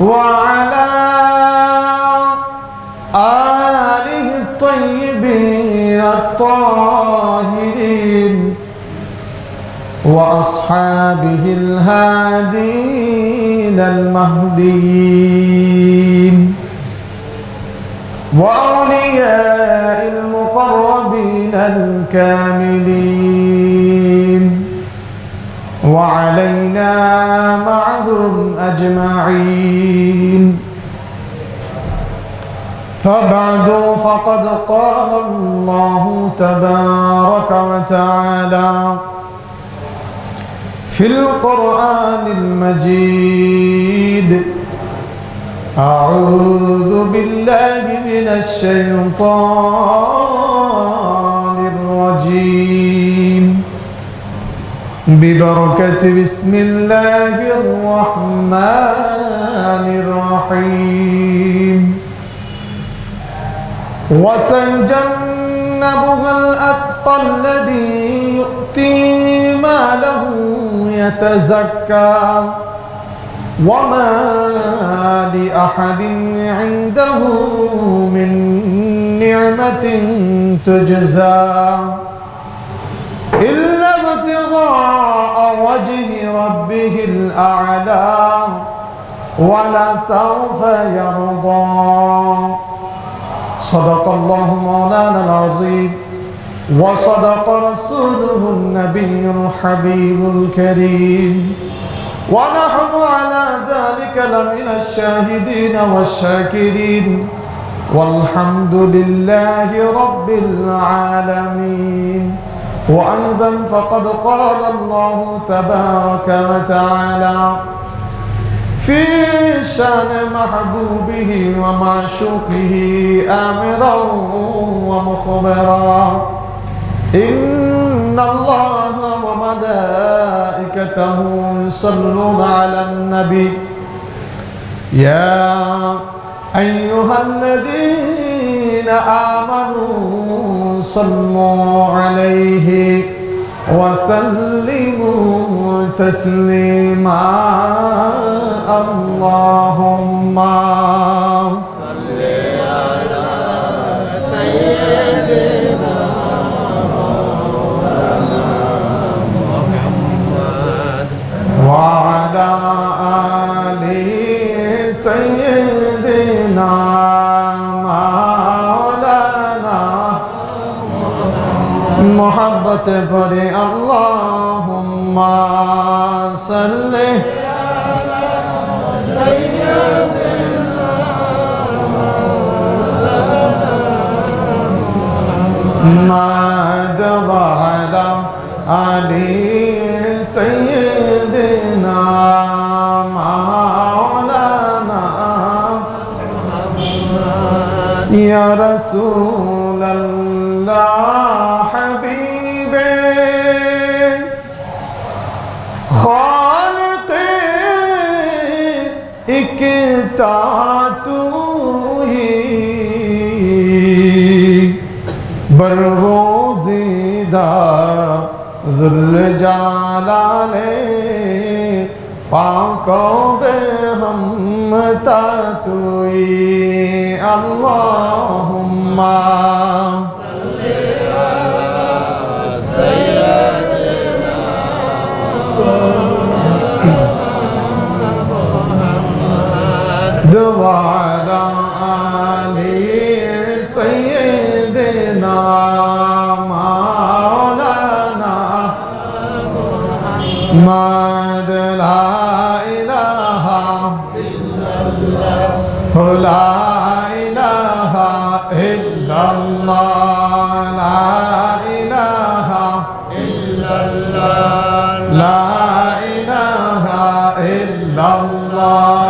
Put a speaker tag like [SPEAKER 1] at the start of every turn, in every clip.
[SPEAKER 1] وعلى آله الطيبين الطاهرين وأصحابه الهادين المهديين وأولياء المقربين الكاملين وعلينا معهم أجمعين. فبعد فقد قال الله تبارك وتعالى في القرآن المجيد أعوذ بالله من الشيطان الرجيم. ببركة بسم الله الرحمن الرحيم. وسيجنبها الأتقى الذي يؤتي ماله يتزكى. وما لأحد عنده من نعمة تجزى. إلا ابتغاء وجه ربه الأعلى ولسوف يرضى. صدق الله مولانا العظيم. وصدق رسوله النبي الحبيب الكريم. ونحن على ذلك لمن الشاهدين والشاكرين. والحمد لله رب العالمين. وأيضا فقد قال الله تبارك وتعالى في شأن محبوبه ومعشوقه آمرا ومخبرا. إن الله وملائكته يصلون على النبي. يا أيها الذين آمنوا صلوا عليه وسلموا تسليما. اللهم صل على سيدنا وعلى آل سيدنا محبت بری اللهم صل. مد وعلى علي سيدنا مولانا. يا رسول देता तू ही। बरगो जिदा जुल जाला ने पाकों बे हम तुई अल्लाहुम्मा। وعلى آله سيدنا مولانا محمد لا إله إلا الله لا إله إلا الله لا إله إلا الله لا إله إلا الله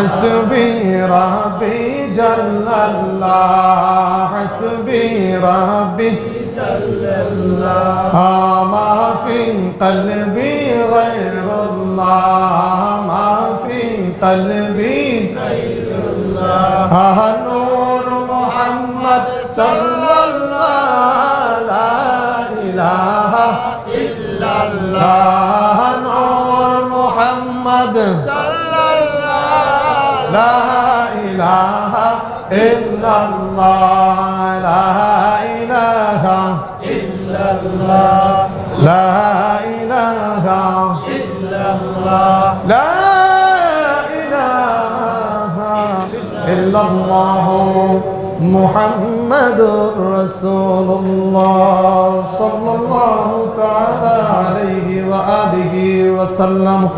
[SPEAKER 1] حسبي ربي جل الله حسبي ربي جل الله ما في قلبي غير الله ما في قلبي غير الله. نور محمد صلى إلا الله لا إله إلا الله لا إله إلا الله لا إله إلا الله محمد رسول الله صلى الله تعالى عليه وآله وسلم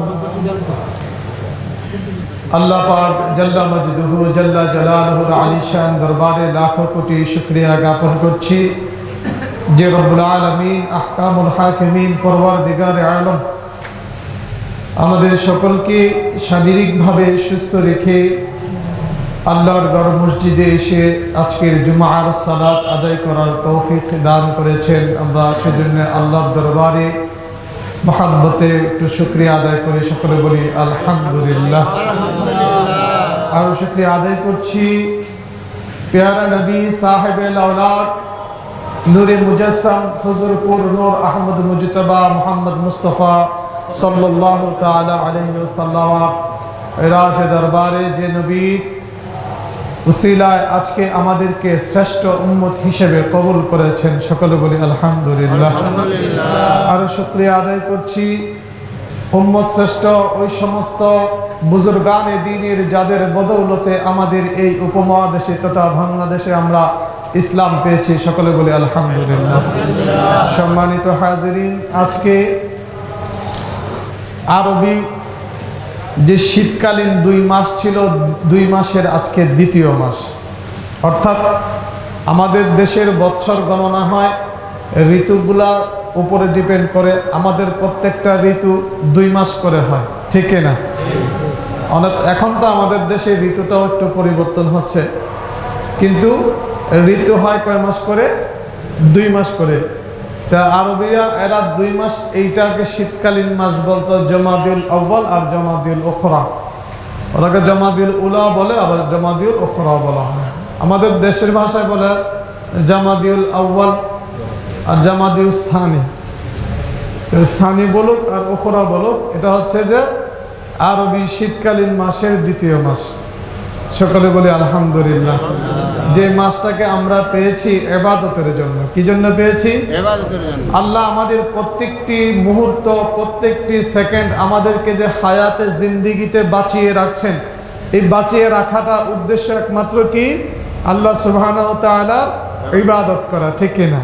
[SPEAKER 1] আল্লাহ পাক জাল্লা মজদুহু, জাল্লা জালালহুর আলী শান দরবারে লাখো কোটি শুক্রিয়া জ্ঞাপন করছি। যে রব্বুল আলমিন, আহকামুল হাকিমিন পরওয়ার দিগার আলম, আমাদের সকলকে শারীরিকভাবে সুস্থ রেখে আল্লাহর গড় মসজিদে এসে আজকের জুমার সালাত আদায় করার তৌফিক দান করেছেন। আমরা সেজন্য আল্লাহর দরবারে মহাব্বতে একটু শুক্রিয়া আদায় করে, সকলে বলি আলহামদুলিল্লাহ। আরও শুক্রিয়া আদায় করছি পেয়ারা নবী সাহেব আউলাদ নূরে মুজাসম হুজুরপুর নূর আহমদ মুজতবা মোহাম্মদ মুস্তফা সাল্লাহ তালা আলহিসাল্লাম রাজ দরবারে যে নবী উসিলায় আজকে আমাদেরকে শ্রেষ্ঠ উম্মত হিসেবে কবুল করেছেন সকলে বলি আলহামদুলিল্লাহ। আরও শুক্রিয়া আদায় করছি। উম্মত শ্রেষ্ঠ ওই সমস্ত বুজুর্গানে দিনের যাদের বদৌলতে আমাদের এই উপমহাদেশে তথা বাংলাদেশে আমরা ইসলাম পেয়েছি সকলে বলি আলহামদুলিল্লাহ। সম্মানিত হাজিরিন আজকে আরবি যে শীতকালীন দুই মাস ছিল, দুই মাসের আজকে দ্বিতীয় মাস। অর্থাৎ আমাদের দেশের বৎসর গণনা হয়, ঋতুগুলা উপরে ডিপেন্ড করে, আমাদের প্রত্যেকটা ঋতু দুই মাস করে হয়, ঠিক না? অনেক এখন তো আমাদের দেশে ঋতুটাও একটু পরিবর্তন হচ্ছে। কিন্তু ঋতু হয় কয় মাস করে? দুই মাস করে। তা আরবিয়া এরা দুই মাস, এইটাকে শীতকালীন মাস বলতো জমাদিউল আব্বাল আর জমাদিউল ওখরা ওটাকে জমাদিউল উলা বলে, আবার জমাদিউল ওখরা বলা হয়। আমাদের দেশের ভাষায় বলে জামাদিউল আব্বাল আর জামাদিউল সানি। সানি বলুক আর ওখরা বলুক, এটা হচ্ছে যে আরবি শীতকালীন মাসের দ্বিতীয় মাস। সকলে বলি আলহামদুলিল্লাহ। যে মাসটাকে আমরা পেয়েছি এবাদতের জন্য। কি জন্য পেয়েছি? আল্লাহ আমাদের প্রত্যেকটি মুহূর্ত প্রত্যেকটি সেকেন্ড আমাদেরকে যে হায়াতে জিন্দিগিতে বাঁচিয়ে রাখছেন এই বাঁচিয়ে রাখাটা উদ্দেশ্য একমাত্র কি? আল্লাহ সুবহান ইবাদত করা ঠিক কিনা?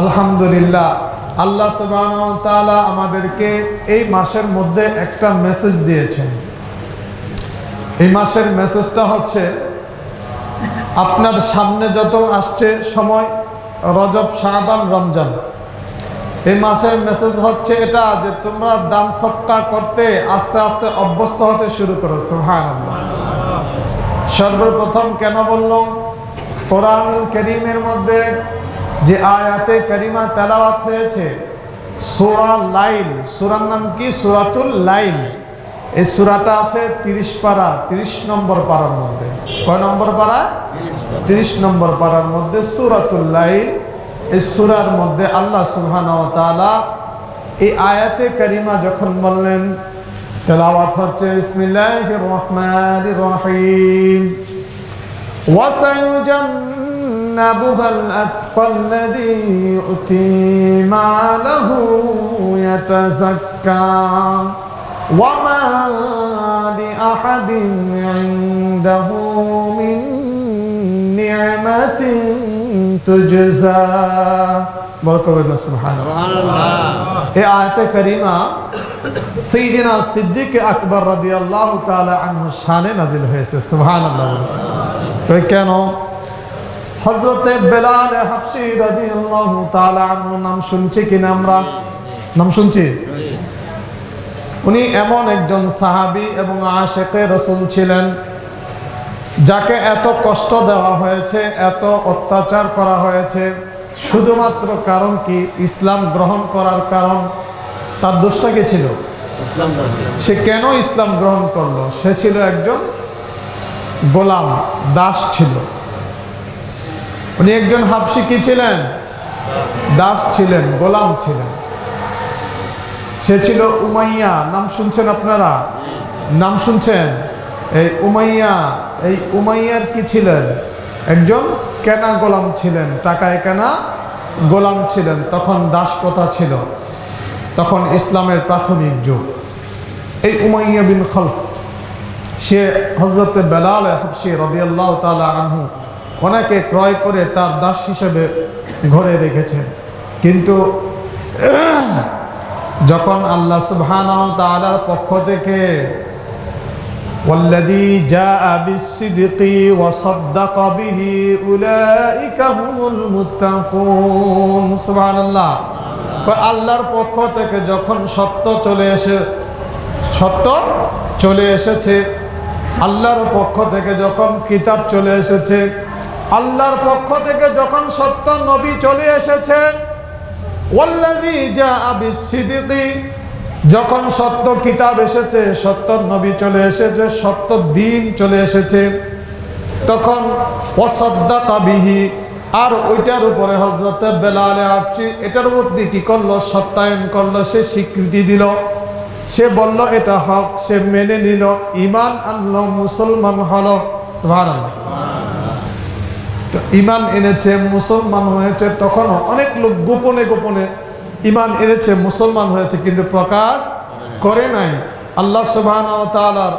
[SPEAKER 1] আলহামদুলিল্লাহ আল্লাহ সুবহান আমাদেরকে এই মাসের মধ্যে একটা মেসেজ দিয়েছেন। এই মাসের মেসেজটা হচ্ছে আপনার সামনে যত আসছে সময়, রজব শাহবান রমজান। এই মাসের মেসেজ হচ্ছে এটা যে তোমরা দান সৎকা করতে, আস্তে আস্তে অভ্যস্ত হতে শুরু করো সুহান সর্বপ্রথম কেন বলল? কোরআনুল করিমের মধ্যে যে আয়াতে করিমা তেলাওয়াত হয়েছে, সোরা লাইল, সুরার নাম কি? সুরাতুল লাইল। এই সুরাটা আছে তিরিশ পারা তিরিশ নম্বর পাড়ার মধ্যে কয় নম্বর পাড়া তিরিশ নম্বর পাড়ার মধ্যে সুরাতুল লাইল এই সুরার মধ্যে আল্লাহ সুবহান এই আয়াতে করিমা যখন বললেন তেলাওয়াত হচ্ছে বিসমিল্লাহির রহমানির রহিম وسيجنبها الأتقى الذي يؤتي ماله يتزكى وما لأحد عنده من نعمة تجزى বরকবল্লা সুবহান এই আয়াতে করিমা সৈদিনা সিদ্দিক আকবর রাদিয়াল্লাহু তাআলা আনহু শানে নাজিল হয়েছে সুবহানাল্লাহ কেন হজরতে বেলাল হাফসি রাদিয়াল্লাহু তাআলা আনহু নাম শুনছি কিনা আমরা নাম শুনছি উনি এমন একজন সাহাবি এবং আশেকে রসুল ছিলেন যাকে এত কষ্ট দেওয়া হয়েছে এত অত্যাচার করা হয়েছে শুধুমাত্র কারণ কি ইসলাম গ্রহণ করার কারণ তার দোষটা কি ছিল? সে কেন ইসলাম গ্রহণ করল? সে ছিল একজন গোলাম দাস ছিল। উনি একজন হাফসি কি ছিলেন? দাস ছিলেন গোলাম ছিলেন। সে ছিল উমাইয়া। নাম শুনছেন আপনারা? নাম শুনছেন? এই উমাইয়া, এই উমাইয়ার কি ছিলেন? একজন কেনা গোলাম ছিলেন, টাকায় কেনা গোলাম ছিলেন, তখন দাস প্রথা ছিল, তখন ইসলামের প্রাথমিক যুগ। এই উমাইয়া বিন খলফ, সে হজরত বেলাল হাফসি রদিয়াল্লাহ তালা আনহু ওনাকে ক্রয় করে তার দাস হিসেবে ঘরে রেখেছেন। কিন্তু যখন আল্লাহ সুবহানাহু তাআলার পক্ষ থেকে والذي جاء بالصدق وصدق به أولئك هم المتقون سبحان الله আল্লাহর পক্ষ থেকে যখন সত্য চলে এসে সত্য চলে এসেছে আল্লাহর পক্ষ থেকে যখন কিতাব চলে এসেছে আল্লাহর পক্ষ থেকে যখন সত্য নবী চলে এসেছে বিসসিদিকি, যখন সত্য কিতাব এসেছে, সত্য নবী চলে এসেছে, সত্য দিন চলে এসেছে, তখন অসদ্দাকা বিহি, আর ওইটার উপরে হজরতে বেলালে আপসি এটার মধ্যে কি করল? সত্যায়ন করল, সে স্বীকৃতি দিল। সে বলল, এটা হক। সে মেনে নিল ইমান আনলো, মুসলমান হলো। সুবহানাল্লাহ। ইমান এনেছে, মুসলমান হয়েছে তখন অনেক লোক গোপনে গোপনে ইমান এনেছে, মুসলমান হয়েছে, কিন্তু প্রকাশ করে নাই। আল্লাহ সুবহান তালার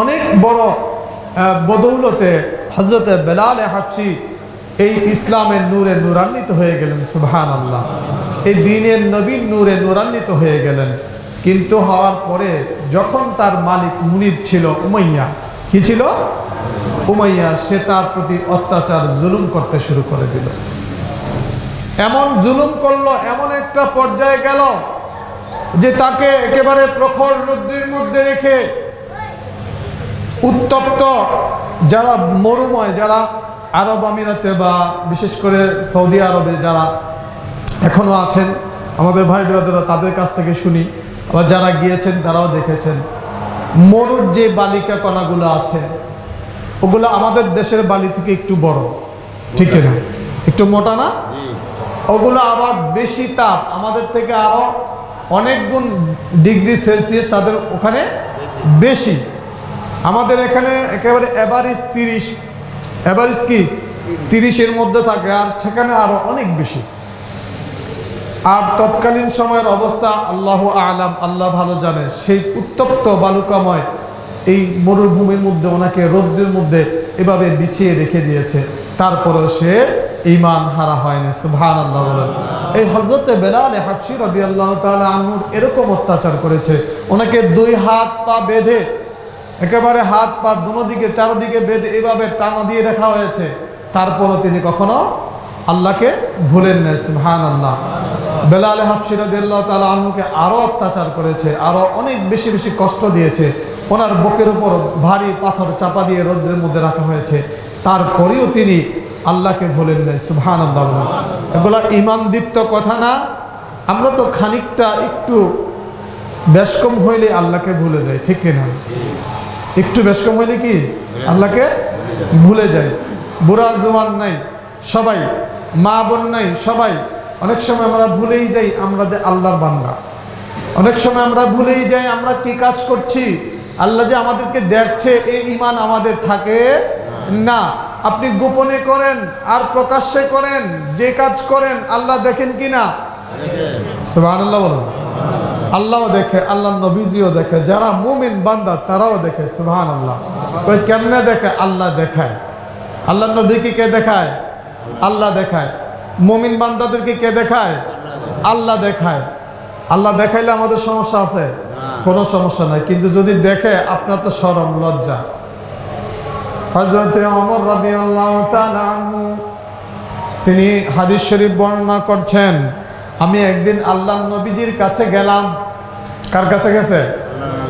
[SPEAKER 1] অনেক বড় বদৌলতে হজরত বেলাল হাফসি এই ইসলামের নূরে নূরান্বিত হয়ে গেলেন সুবহান আল্লাহ এই দিনের নবীন নূরে নূরান্বিত হয়ে গেলেন। কিন্তু হওয়ার পরে যখন তার মালিক মুনিব ছিল উমাইয়া, কি ছিল? উমাইয়া, সে তার প্রতি অত্যাচার, জুলুম করতে শুরু করে দিল। এমন জুলুম করল, এমন একটা পর্যায়ে গেল যে তাকে একেবারে প্রখর রৌদ্রের মধ্যে রেখে উত্তপ্ত যারা মরুময়, যারা আরব আমিরাতে বা বিশেষ করে সৌদি আরবে যারা এখনও আছেন, আমাদের ভাই ব্রাদাররা তাদের কাছ থেকে শুনি, আবার যারা গিয়েছেন তারাও দেখেছেন। মরুর যে বালিকা কণাগুলো আছে ওগুলো আমাদের দেশের বালি থেকে একটু বড়। ঠিক না একটু মোটা না? ওগুলো আবার বেশি তাপ। আমাদের থেকে আরও অনেক গুণ ডিগ্রি সেলসিয়াস তাদের ওখানে বেশি। আমাদের এখানে একেবারে অ্যাভারেজ তিরিশ অ্যাভারেজ কি? তিরিশের মধ্যে থাকে, আর সেখানে আরও অনেক বেশি। আর তৎকালীন সময়ের অবস্থা আল্লাহ আলাম, আল্লাহ ভালো জানে। সেই উত্তপ্ত বালুকাময় মরুভূমির মধ্যে ওনাকে রৌদ্রের মধ্যে এভাবে বিছিয়ে রেখে দিয়েছে। তারপরেও সে ইমান হারা হয়নি সুবহান আল্লাহ বলেন। এই হজরতে বেলালে হাফসি রদি আল্লাহ তালা আনহুর এরকম অত্যাচার করেছে। ওনাকে দুই হাত পা বেঁধে, একেবারে হাত পা দুদিকে চারদিকে বেঁধে এভাবে টানা দিয়ে রাখা হয়েছে। তারপরও তিনি কখনো আল্লাহকে ভুলেন না সুবহান আল্লাহ বেলাল হাফসিরাদিল্লাহ তালা আনহুকে আরও অত্যাচার করেছে আরও অনেক বেশি বেশি কষ্ট দিয়েছে। ওনার বুকের উপর ভারী পাথর চাপা দিয়ে রৌদ্রের মধ্যে রাখা হয়েছে। তারপরেও তিনি আল্লাহকে ভুলেন নাই সুবহান আল্লাহ এগুলো ইমানদীপ্ত কথা না। আমরা তো খানিকটা একটু বেশকম হইলে আল্লাহকে ভুলে যাই, ঠিক কিনা? একটু বেশকম হইলে কি? আল্লাহকে ভুলে যায় বুড়া জোয়ান নাই, সবাই মা বোন নাই, সবাই অনেক সময় আমরা ভুলেই যাই আমরা যে আল্লাহর বান্দা। অনেক সময় আমরা ভুলেই যাই আমরা কি কাজ করছি? আল্লাহ যে আমাদেরকে দেখছে, এই ইমান আমাদের থাকে না। আপনি গোপনে করেন আর প্রকাশ্যে করেন, যে কাজ করেন, আল্লাহ দেখেন কি না? আল্লাহ দেখে আল্লাহ নবীজিও দেখে, যারা মুমিন বান্দা তারাও দেখে সুবহান আল্লাহ কেমনে দেখে? আল্লাহ দেখায়। আল্লাহ নবীকে কে দেখায়? আল্লাহ দেখায়। মুমিন বান্দাদেরকে কে দেখায়? আল্লাহ দেখায়। আল্লাহ দেখাইলে আমাদের সমস্যা আছে? কোনো সমস্যা নাই। কিন্তু যদি দেখে, আপনার তো সরম, লজ্জা। হজরত অমর রাদি তিনি হাদিস শরীফ বর্ণনা করছেন, আমি একদিন আল্লাহ নবীজির কাছে গেলাম। কার কাছে গেছে?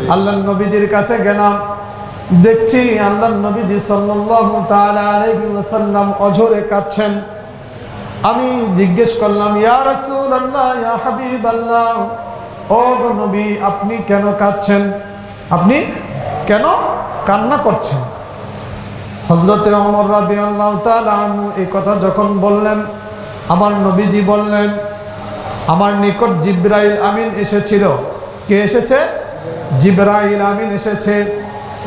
[SPEAKER 1] আল্লাহ নবীজির কাছে গেলাম। দেখছি আল্লাহ নবীজি ওয়াসাল্লাম অঝরে কাঁদছেন। আমি জিজ্ঞেস করলাম, ইয়া রাসূলুল্লাহ, ইয়া হাবিবাল্লাহ, ও গো নবী, আপনি কেন কাঁদছেন? আপনি কেন কান্না করছেন? হজরতে অমর রাদি আল্লাহ এই কথা যখন বললেন, আমার নবীজি বললেন, আমার নিকট জিব্রাইল আমিন এসেছিল। কে এসেছে? জিব্রাইল আমিন এসেছে।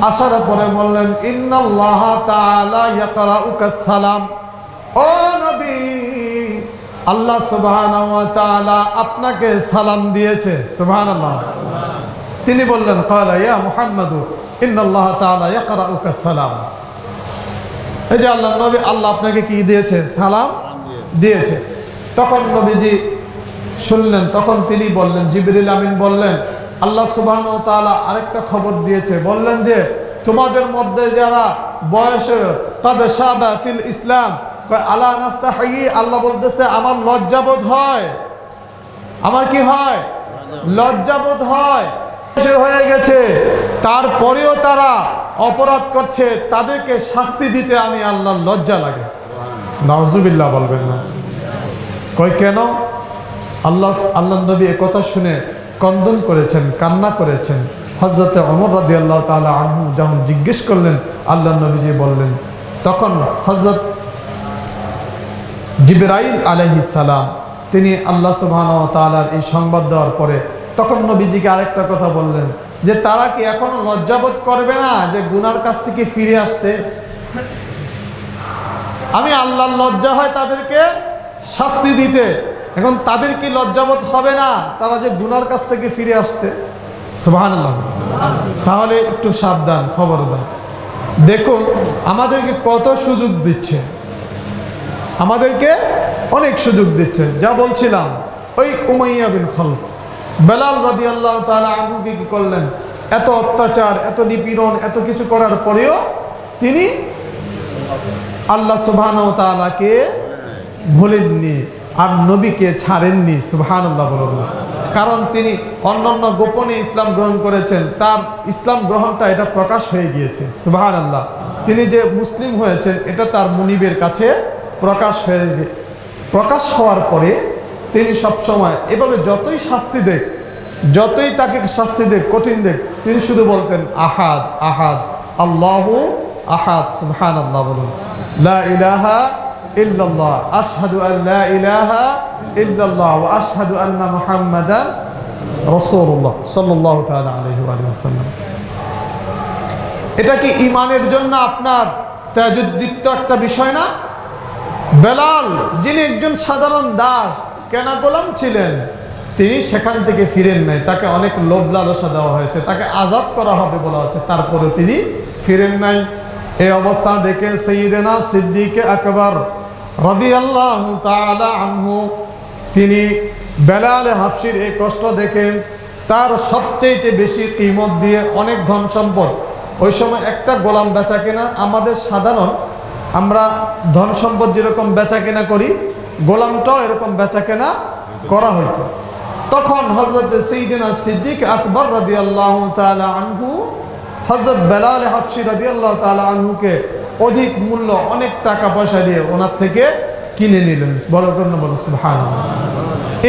[SPEAKER 1] আসার পরে বললেন, ইন্নাল্লাহ তাআলা ইয়াকরাউকা সালাম। ও নবী আল্লাহ সুবহানাহু ওয়া আপনাকে সালাম দিয়েছে। সুবহানাল্লাহ। তিনি বললেন ক্বালা ইয়া মুহাম্মাদু, ইন্নাল্লাহ তাআলা ইয়াকরাউকা সালাম। এই যে আল্লাহ, নবী আল্লাহ আপনাকে কি দিয়েছে? সালাম দিয়েছে। তখন নবীজি শুনলেন, তখন তিনি বললেন, জিবরিল আমিন বললেন, আল্লাহ সুবাহ তাআলা আরেকটা খবর দিয়েছে। বললেন যে, তোমাদের মধ্যে যারা বয়সের তাদের সাদা ফিল ইসলাম আল্লাহ নাস্তা হাই আল্লাহ বলতেছে, আমার লজ্জাবোধ হয়। আমার কি হয়? লজ্জাবোধ হয়। হয়ে গেছে। তারপরেও তারা অপরাধ করছে। তাদেরকে শাস্তি দিতে আমি আল্লাহ লজ্জা লাগে। নাউজুবিল্লাহ বলবেন না। কই কেন? আল্লাহ আল্লাহ নবী কথা শুনে কন্দন করেছেন, কান্না করেছেন। হজরতে অমর রাদি আল্লাহ তালা আনহু যখন জিজ্ঞেস করলেন আল্লাহ নবীজি বললেন, তখন হজরত জিবরাইল সালাম, তিনি আল্লাহ সুবহান তালার এই সংবাদ দেওয়ার পরে তখন নবীজিকে আরেকটা কথা বললেন, যে তারা কি এখনও লজ্জাবোধ করবে না যে গুনার কাছ থেকে ফিরে আসতে? আমি আল্লাহর লজ্জা হয় তাদেরকে শাস্তি দিতে। এখন তাদের কি লজ্জাবোধ হবে না তারা যে গুনার কাছ থেকে ফিরে আসতে? সুবাহান তাহলে একটু সাবধান, খবরদার। দেখুন, আমাদেরকে কত সুযোগ দিচ্ছে। আমাদেরকে অনেক সুযোগ দিচ্ছে যা বলছিলাম, ওই উমাইয়া বিন খলফ। বেলাল রাদি আল্লাহ তালা আহুকে কি করলেন? এত অত্যাচার, এত নিপীড়ন, এত কিছু করার পরেও তিনি আল্লাহ সুবহান তালাকে ভুলেননি আর নবীকে ছাড়েননি সুবহান আল্লাহ বলুন কারণ তিনি অন্যান্য গোপনে ইসলাম গ্রহণ করেছেন, তার ইসলাম গ্রহণটা এটা প্রকাশ হয়ে গিয়েছে সুবহান আল্লাহ তিনি যে মুসলিম হয়েছেন, এটা তার মুনিবের কাছে প্রকাশ হয়ে প্রকাশ হওয়ার পরে তিনি সবসময় এভাবে যতই শাস্তি দেখ, যতই তাকে শাস্তি দেখ, কঠিন দেখ, তিনি শুধু বলতেন, আহাদ আহাদ, আল্লাহ আহাদ সুবহান আল্লাহ বলুন ইলাহা ইলাহা ওয়া এটা কি ইমানের জন্য আপনার তেজোদ্দীপ্ত একটা বিষয় না? বেলাল, যিনি একজন সাধারণ দাস কেনা গোলাম ছিলেন, তিনি সেখান থেকে ফিরেন নাই। তাকে অনেক লোভ লালসা দেওয়া হয়েছে। তাকে আজাদ করা হবে বলা হচ্ছে। তারপরে তিনি ফিরেন নাই। এই অবস্থা দেখে সঈদেনা সিদ্দিকে আকবর রদি আল্লাহ আনহু, তিনি বেলাল হাফসির এই কষ্ট দেখে তার সবচেয়ে বেশি কিমত দিয়ে অনেক ধন সম্পদ। ওই সময় একটা গোলাম বেচা কেনা আমাদের সাধারণ আমরা ধন সম্পদ যেরকম বেচা কেনা করি, গোলামটাও এরকম বেচা কেনা করা হইতো। তখন হজরত সঈদিনা সিদ্দিক আকবর রদি আল্লাহ আনহু হজরত বেলাল হাফসি রদি আল্লাহ তালা আনহুকে অধিক মূল্য, অনেক টাকা পয়সা দিয়ে ওনার থেকে কিনে নিলেন। বড় করে বলো সুবহান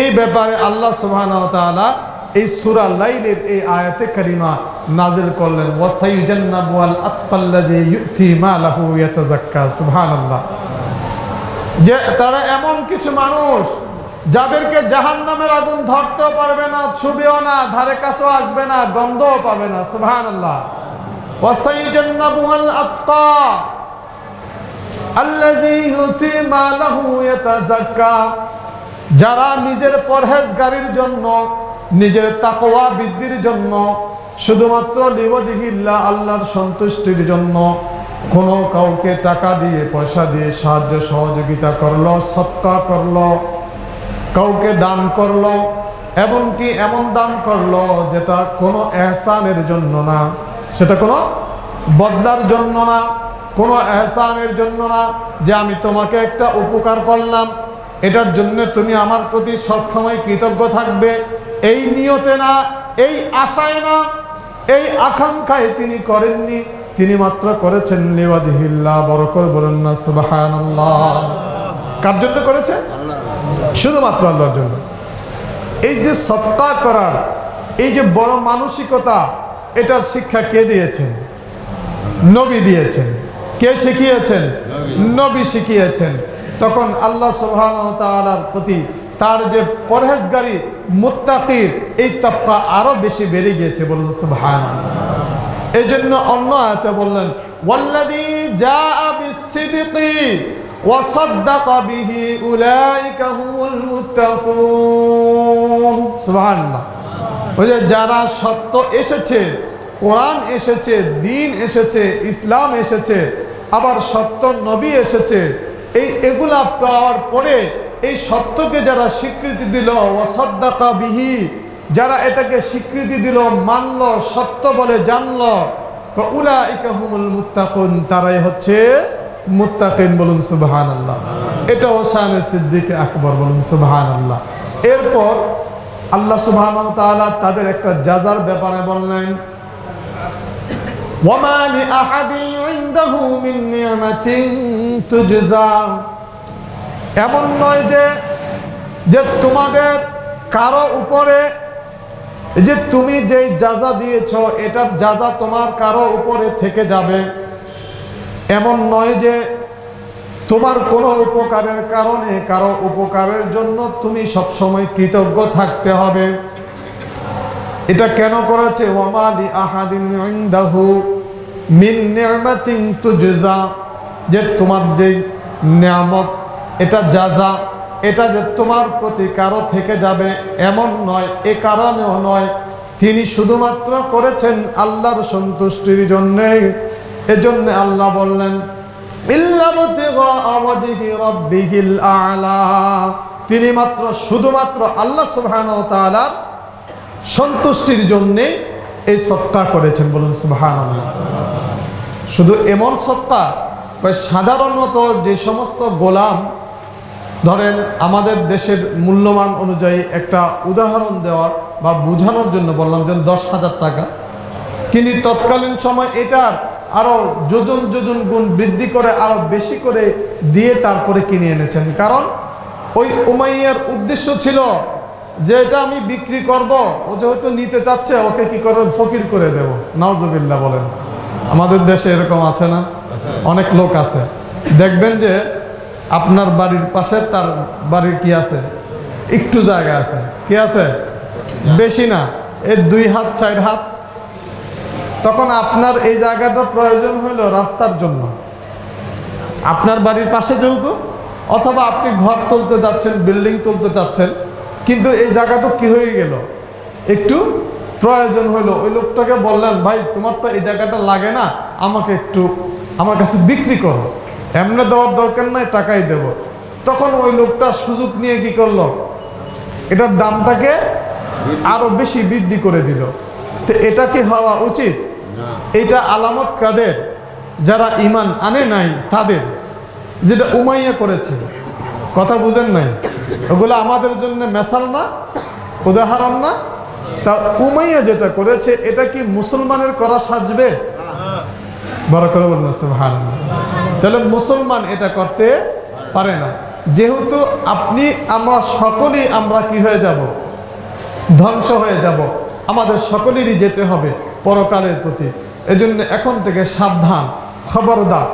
[SPEAKER 1] এই ব্যাপারে আল্লাহ সুবহান তালা এই সুরা লাইলের এই আয়াতে কারিমা নাজিল করলেন। যে তারা এমন কিছু মানুষ যাদেরকে জাহান নামের আগুন ধরতেও পারবে না, ছুবেও না, ধারে কাছেও আসবে না, গন্ধও পাবে না সুবহান আল্লাহ যারা নিজের পরহেজগারির জন্য নিজের তাকোয়া বৃদ্ধির জন্য, শুধুমাত্র লিওয়াজিহিল্লা আল্লাহর সন্তুষ্টির জন্য কোনো কাউকে টাকা দিয়ে, পয়সা দিয়ে সাহায্য সহযোগিতা করল, সৎকা করল, কাউকে দান করল, এমনকি এমন দান করল যেটা কোনো এহসানের জন্য না, সেটা কোনো বদলার জন্য না, কোনো এহসানের জন্য না যে আমি তোমাকে একটা উপকার করলাম। এটার জন্য তুমি আমার প্রতি সবসময় কৃতজ্ঞ থাকবে। এই নিয়তে না এই আশায় না এই আকাঙ্ক্ষায় তিনি করেননি। তিনি মাত্র করেছেন লিওয়াজহিল্লাহ বড় করে বলেন না কার জন্য করেছেন শুধুমাত্র আল্লাহর জন্য। এই যে সত্তা করার এই যে বড় মানসিকতা এটার শিক্ষা কে দিয়েছেন? নবী দিয়েছেন। কে শিখিয়েছেন? নবী। শিখিয়েছেন। তখন আল্লাহ তাআলার প্রতি তার যে পরহেজগারি মুত্তাকির এই তপ্তা আরও বেশি বেড়ে গিয়েছে বলুন সুবহান এই জন্য অন্য আয়াতে বললেন, ওয়াল্লাযী জাআ বিস-সিদকি ওয়া সাদ্দাকা বিহি উলাইকা হুমুল মুত্তাকুন। সুবহানাল্লাহ। ওই যে যারা সত্য এসেছে, কোরআন এসেছে দিন এসেছে, ইসলাম এসেছে, আবার সত্য নবী এসেছে, এই এগুলা পাওয়ার পরে এই সত্যকে যারা স্বীকৃতি দিল ওয়াসদ্দাকা বিহি, যারা এটাকে স্বীকৃতি দিল, মানল, সত্য বলে জানল উলা ইকাহুমুল মুত্তাকুন, তারাই হচ্ছে মুত্তাকিন বলুন সুবহান আল্লাহ এটা ওসানে সিদ্দিক আকবর বলুন সুবহান আল্লাহ এরপর আল্লাহ সুবহান তাআলা তাদের একটা যাজার ব্যাপারে বললেন ওয়ামা লিআহাদিন ইনদাহু মিন নি'মাতিন তুজজা। এমন নয় যে যে তোমাদের কারও উপরে যে তুমি যেই যাজা দিয়েছ, এটার যাজা তোমার কারও উপরে থেকে যাবে। এমন নয় যে তোমার কোনো উপকারের কারণে, কারও উপকারের জন্য তুমি সবসময় কৃতজ্ঞ থাকতে হবে। এটা কেন করেছে? ওয়ামালি আহাদিন মিন নি'মাতিন তুজজা, যে তোমার যে নিয়ামত এটা যাজা এটা যে তোমার প্রতি কারও থেকে যাবে এমন নয়, এ কারণেও নয়। তিনি শুধুমাত্র করেছেন আল্লাহর সন্তুষ্টির জন্যে এজন্য আল্লাহ বললেন তিনি মাত্র, শুধুমাত্র আল্লাহ তালার সন্তুষ্টির জন্যে এই সৎকা করেছেন বলুন সুবহান শুধু এমন সৎকা সাধারণত যে সমস্ত গোলাম ধরেন আমাদের দেশের মূল্যমান অনুযায়ী একটা উদাহরণ দেওয়ার বা বোঝানোর জন্য বললাম যে দশ হাজার টাকা। কিন্তু তৎকালীন সময় এটার আরও যোজন যোজন গুণ বৃদ্ধি করে আরও বেশি করে দিয়ে তারপরে কিনে এনেছেন। কারণ ওই উমাইয়ার উদ্দেশ্য ছিল যে এটা আমি বিক্রি করব, ও যেহেতু নিতে চাচ্ছে, ওকে কি করে ফকির করে দেব? নওজবিল্লা বলেন। আমাদের দেশে এরকম আছে না? অনেক লোক আছে। দেখবেন যে আপনার বাড়ির পাশে তার বাড়ির কি আছে? একটু জায়গা আছে। কি আছে? বেশি না। এর দুই হাত চার হাত। তখন আপনার এই জায়গাটা প্রয়োজন হইল রাস্তার জন্য। আপনার বাড়ির পাশে যেহেতু অথবা আপনি ঘর তুলতে যাচ্ছেন বিল্ডিং তুলতে চাচ্ছেন কিন্তু এই জায়গাটা কি হয়ে গেল? একটু প্রয়োজন হইল। ওই লোকটাকে বললেন ভাই তোমার তো এই জায়গাটা লাগে না আমাকে একটু আমার কাছে বিক্রি করো। এমনি দেওয়ার দরকার নাই টাকাই দেব। তখন ওই লোকটা সুযোগ নিয়ে কি করল? এটার দামটাকে আরও বেশি বৃদ্ধি করে দিল। তো এটা কি হওয়া উচিত। এটা আলামত কাদের? যারা ইমান আনে নাই তাদের। যেটা উমাইয়া করেছে। কথা বুঝেন নাই? ওগুলো আমাদের জন্য মেশাল না উদাহরণ না। তা উমাইয়া যেটা করেছে এটা কি মুসলমানের করা সাজবে? বড় করে বলুন, সুবহানাল্লাহ। তাহলে মুসলমান এটা করতে পারে না। যেহেতু আপনি, আমরা সকলেই আমরা কি হয়ে যাব? ধ্বংস হয়ে যাব। আমাদের সকলেরই যেতে হবে পরকালের প্রতি। এজন্য এখন থেকে সাবধান, খবরদার।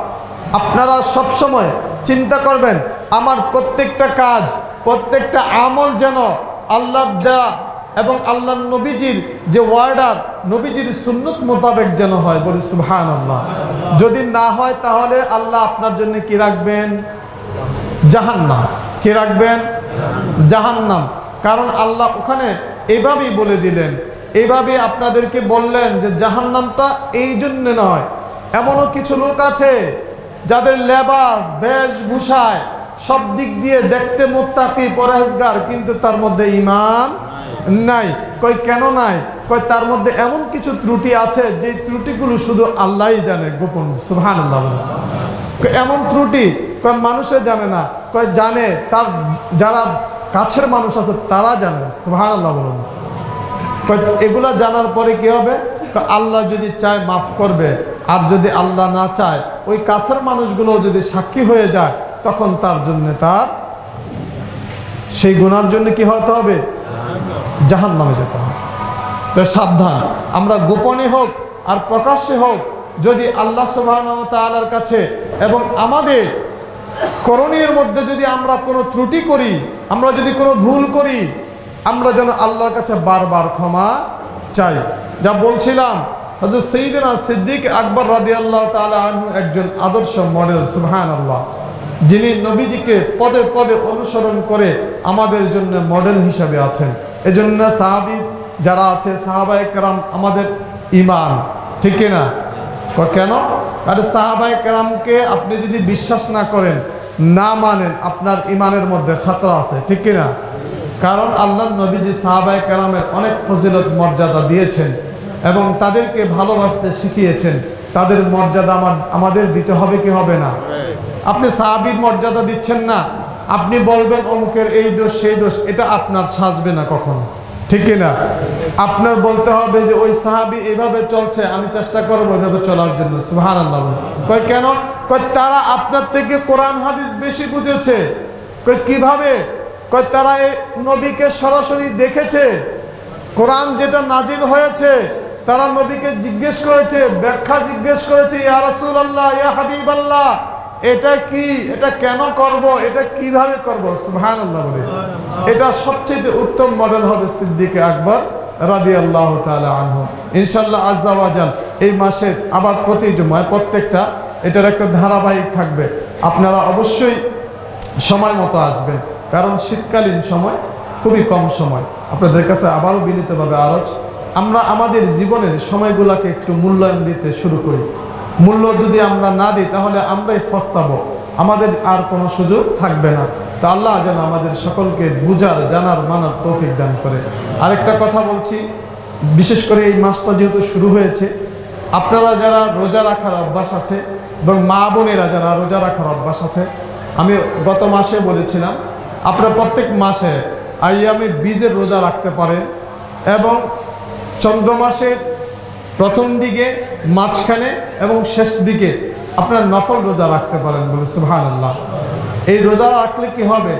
[SPEAKER 1] আপনারা সব সময় চিন্তা করবেন, আমার প্রত্যেকটা কাজ, প্রত্যেকটা আমল যেন আল্লাহ দেয়া এবং আল্লাহ নবীজির যে ওয়ার্ডার, নবীজির সুন্নত মোতাবেক যেন হয়, বলি সুবহান আল্লাহ যদি না হয়, তাহলে আল্লাহ আপনার জন্য কি রাখবেন? জাহান্নাম। কি রাখবেন? জাহান্নাম। কারণ আল্লাহ ওখানে এভাবেই বলে দিলেন। এইভাবে আপনাদেরকে বললেন যে জাহান্নামটা এই জন্য নয়। এমনও কিছু লোক আছে যাদের লেবাস বেশভূষায় সব দিক দিয়ে দেখতে মোত্তাকি পরেজগার কিন্তু তার মধ্যে ইমান নাই। কই কেন নাই? কই তার মধ্যে এমন কিছু ত্রুটি আছে, যে ত্রুটিগুলো শুধু আল্লাহই জানে গোপন। সুহান আল্লাহ এমন ত্রুটি, কয়, মানুষে জানে না। কয়, জানে, তার, যারা কাছের মানুষ আছে, তারা জানে। সুহান আল্লাহ কয়, এগুলা জানার পরে কি হবে? আল্লাহ যদি চায়, মাফ করবে। আর যদি আল্লাহ না চায়, ওই কাছের মানুষগুলো যদি সাক্ষী হয়ে যায়, তখন তার জন্য তার, সেই গুনার জন্য কি হতে হবে? জাহান নামে যেতে হবে। তো সাবধান। আমরা গোপনে হোক আর প্রকাশ্যে হোক, যদি আল্লাহ সুবাহর কাছে এবং আমাদের করণীয়ের মধ্যে যদি আমরা কোনো ত্রুটি করি, আমরা যদি কোনো ভুল করি, আমরা যেন আল্লাহর কাছে বারবার ক্ষমা চাই। যা বলছিলাম হজরত সঈদিনা সিদ্দিক আকবর রাদি আল্লাহ তালা একজন আদর্শ মডেল সুবহান আল্লাহ যিনি নবীজিকে পদে পদে অনুসরণ করে আমাদের জন্য মডেল হিসাবে আছেন। এজন্য সাহাবি যারা আছে, সাহাবায় কেরাম আমাদের ইমান ঠিক না? কেন? আর সাহাবায় কেরামকে আপনি যদি বিশ্বাস না করেন, না মানেন, আপনার ইমানের মধ্যে খাতরা আছে। ঠিক কিনা কারণ আল্লাহ নবীজি সাহাবায় কেরামের অনেক ফজিলত মর্যাদা দিয়েছেন এবং তাদেরকে ভালোবাসতে শিখিয়েছেন। তাদের মর্যাদা আমার, আমাদের দিতে হবে কি হবে না? আপনি সাহাবির মর্যাদা দিচ্ছেন না। আপনি বলবেন অমুকের এই দোষ, সেই দোষ, এটা আপনার সাজবে না কখনো। ঠিক না? আপনার বলতে হবে যে ওই সাহাবি এভাবে চলছে, আমি চেষ্টা করব ওইভাবে চলার জন্য। সুহান আল্লাহ কয়, কেন? কয়, তারা আপনার থেকে কোরআন, হাদিস বেশি বুঝেছে। কয়, কীভাবে? কয়, তারা এই নবীকে সরাসরি দেখেছে। কোরআন যেটা নাজিল হয়েছে তারা নবীকে জিজ্ঞেস করেছে, ব্যাখ্যা জিজ্ঞেস করেছে, ইয়া রাসূল আল্লাহ ইয়া হাবিব আল্লাহ এটা কি? এটা কেন করব? এটা কীভাবে করব? সুবহান আল্লাহ বলে। এটা সবচেয়ে উত্তম মডেল হবে সিদ্দিকে আকবর রাদি আল্লাহ তালা আনহু ইনশাল্লাহ আজাল এই মাসের আবার প্রতি জুমায় প্রত্যেকটা, এটার একটা ধারাবাহিক থাকবে। আপনারা অবশ্যই সময় মতো আসবেন, কারণ শীতকালীন সময় খুবই কম সময়। আপনাদের কাছে আবারও বিনীতভাবে আরজ। আমরা আমাদের জীবনের সময়গুলোকে একটু মূল্যায়ন দিতে শুরু করি। মূল্য যদি আমরা না দিই, তাহলে আমরাই ফস্তাবো। আমাদের আর কোনো সুযোগ থাকবে না। তা আল্লাহ যেন আমাদের সকলকে বুঝার, জানার, মানার তৌফিক দান করে। আরেকটা কথা বলছি, বিশেষ করে এই মাসটা যেহেতু শুরু হয়েছে, আপনারা যারা রোজা রাখার অভ্যাস আছে এবং মা বোনেরা যারা রোজা রাখার অভ্যাস আছে, আমি গত মাসে বলেছিলাম, আপনারা প্রত্যেক মাসে আইয়ামে বীজের রোজা রাখতে পারেন এবং চন্দ্র মাসের প্রথম দিকে, মাঝখানে এবং শেষ দিকে আপনার নফল রোজা রাখতে পারেন বলে সুহান আল্লাহ এই রোজা রাখলে কি হবে?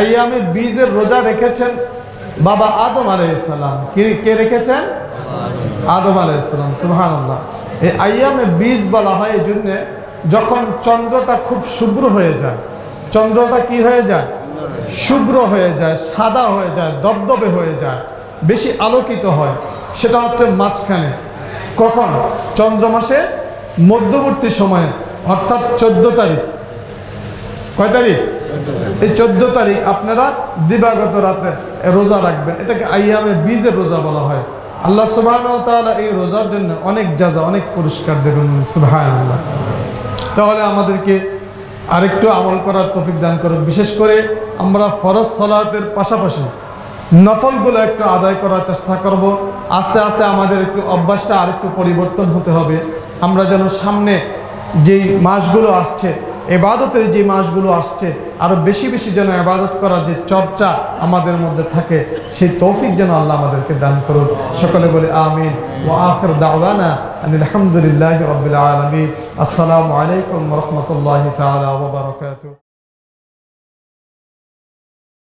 [SPEAKER 1] আইয়ামে বীজের রোজা রেখেছেন বাবা আদম আলাইসাল্লাম কে কে রেখেছেন? আদম আলাইসাল্লাম সুহান আল্লাহ এই আইয়ামে বীজ বলা হয় এই জন্যে যখন চন্দ্রটা খুব শুভ্র হয়ে যায়, চন্দ্রটা কি হয়ে যায়? শুভ্র হয়ে যায়, সাদা হয়ে যায়, দবদবে হয়ে যায়, বেশি আলোকিত হয়। সেটা হচ্ছে মাঝখানে। কখন? চন্দ্র মাসে মধ্যবর্তী সময়ে, অর্থাৎ চোদ্দ তারিখ। কয় তারিখ? এই চোদ্দ তারিখ আপনারা দিবাগত রাতে রোজা রাখবেন। এটাকে আইয়ামে বীজের রোজা বলা হয়। আল্লাহ সুবাহ এই রোজার জন্য অনেক যাজা অনেক পুরস্কার দেবেন। সুবাহ তাহলে আমাদেরকে আরেকটু আমল করার তফিক দান করুন। বিশেষ করে আমরা ফরজ সলাতের পাশাপাশি নফলগুলো একটু আদায় করার চেষ্টা করব। আস্তে আস্তে আমাদের একটু অভ্যাসটা আর একটু পরিবর্তন হতে হবে। আমরা যেন সামনে যেই মাসগুলো আসছে, এবাদতের যে মাসগুলো আসছে আরও বেশি বেশি যেন এবাদত করার যে চর্চা আমাদের মধ্যে থাকে, সেই তৌফিক যেন আল্লাহ আমাদেরকে দান করুন। সকলে বলে আমিন। ও আখর দাওয়ানা আলহামদুলিল্লাহ রবিল আলমিন। আসসালামু আলাইকুম রহমতুল্লাহ তালা